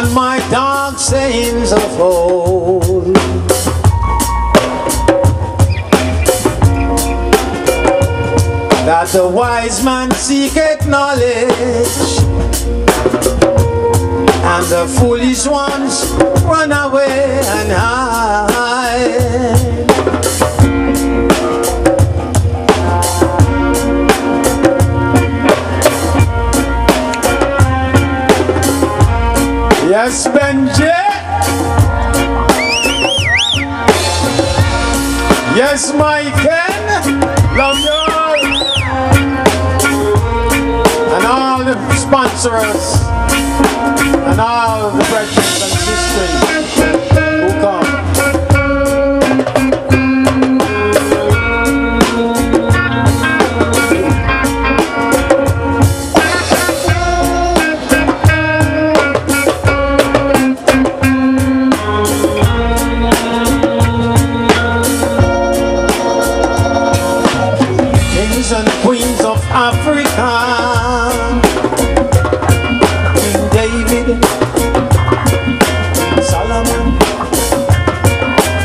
on my dark sayings of old. That the wise man seeketh knowledge, and the foolish ones run away and hide. Yes, Benji. Yes, my Ken. Love you. And all the sponsors. And all the brothers and sisters Of Africa. King David, Solomon,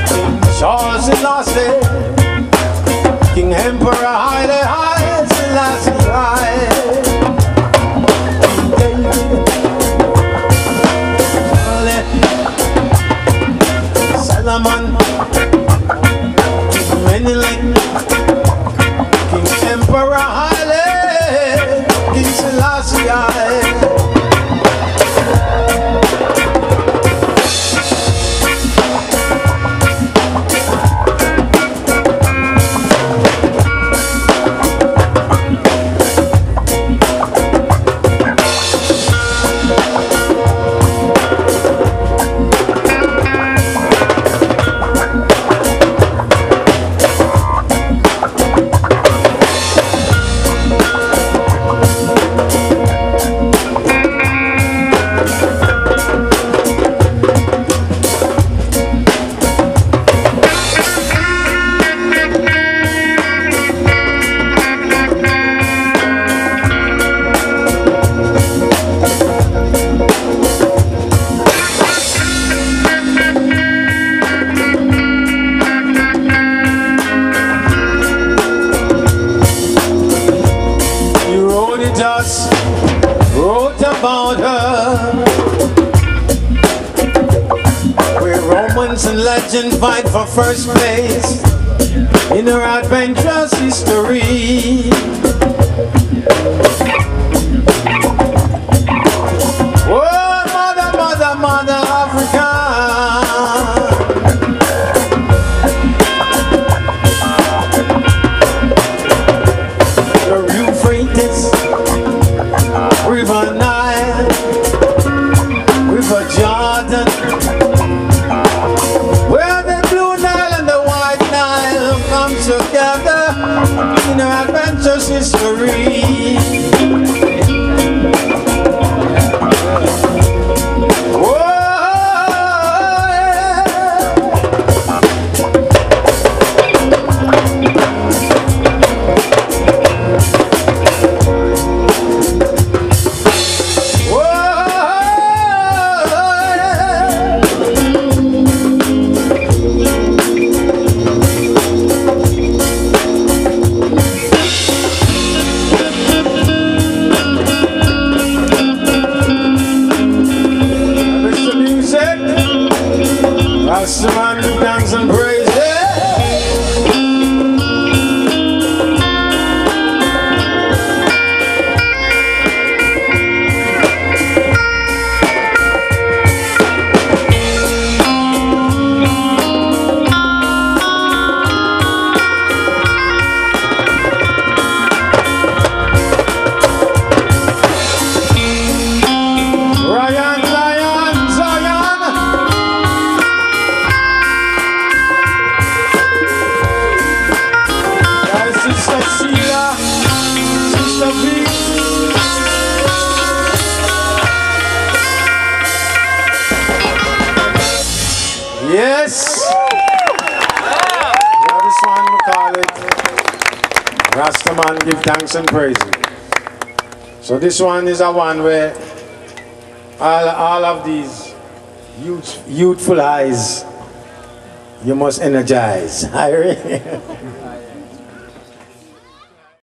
King Charles Selassie, King Emperor Haile Haile Selassie Solomon, Menelik, Emperor Haile, King Selassie. And legend fight for first place in her adventurous history. Together in our adventurous history. And praise Yes. We call it Rastaman give thanks and praise. So this one is a one where all, all of these youth, youthful eyes, you must energize.